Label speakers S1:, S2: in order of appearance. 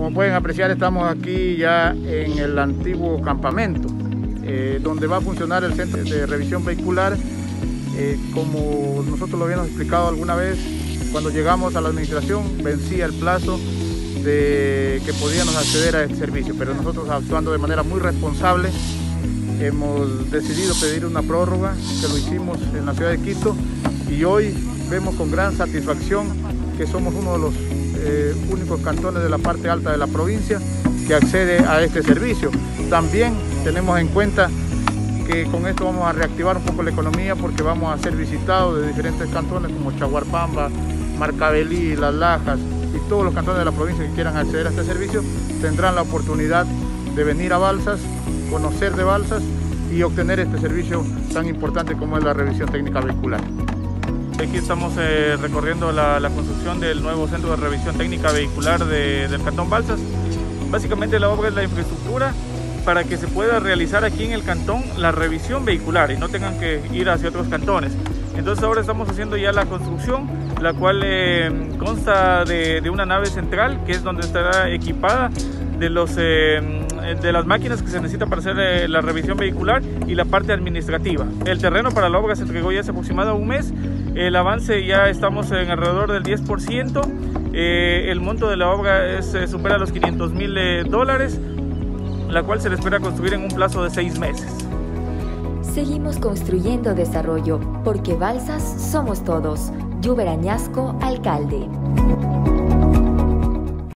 S1: Como pueden apreciar, estamos aquí ya en el antiguo campamento, eh, donde va a funcionar el centro de revisión vehicular. Eh, como nosotros lo habíamos explicado alguna vez, cuando llegamos a la administración vencía el plazo de que podíamos acceder a este servicio, pero nosotros actuando de manera muy responsable hemos decidido pedir una prórroga, que lo hicimos en la ciudad de Quito y hoy vemos con gran satisfacción que somos uno de los eh, únicos cantones de la parte alta de la provincia que accede a este servicio. También tenemos en cuenta que con esto vamos a reactivar un poco la economía porque vamos a ser visitados de diferentes cantones como Chaguarpamba, Marcabelí, Las Lajas y todos los cantones de la provincia que quieran acceder a este servicio tendrán la oportunidad de venir a Balsas, conocer de Balsas y obtener este servicio tan importante como es la revisión técnica vehicular.
S2: Aquí estamos eh, recorriendo la, construcción del nuevo centro de revisión técnica vehicular del Cantón Balsas. Básicamente la obra es la infraestructura para que se pueda realizar aquí en el cantón la revisión vehicular y no tengan que ir hacia otros cantones. Entonces ahora estamos haciendo ya la construcción, la cual eh, consta de, una nave central, que es donde estará equipada de, los, eh, de las máquinas que se necesitan para hacer eh, la revisión vehicular y la parte administrativa. El terreno para la obra se entregó ya hace aproximado un mes, el avance ya estamos en alrededor del 10%, el monto de la obra es, supera los 500 mil dólares, la cual se le espera construir en un plazo de seis meses.
S3: Seguimos construyendo desarrollo, porque Balsas somos todos. Lluver Añasco, alcalde.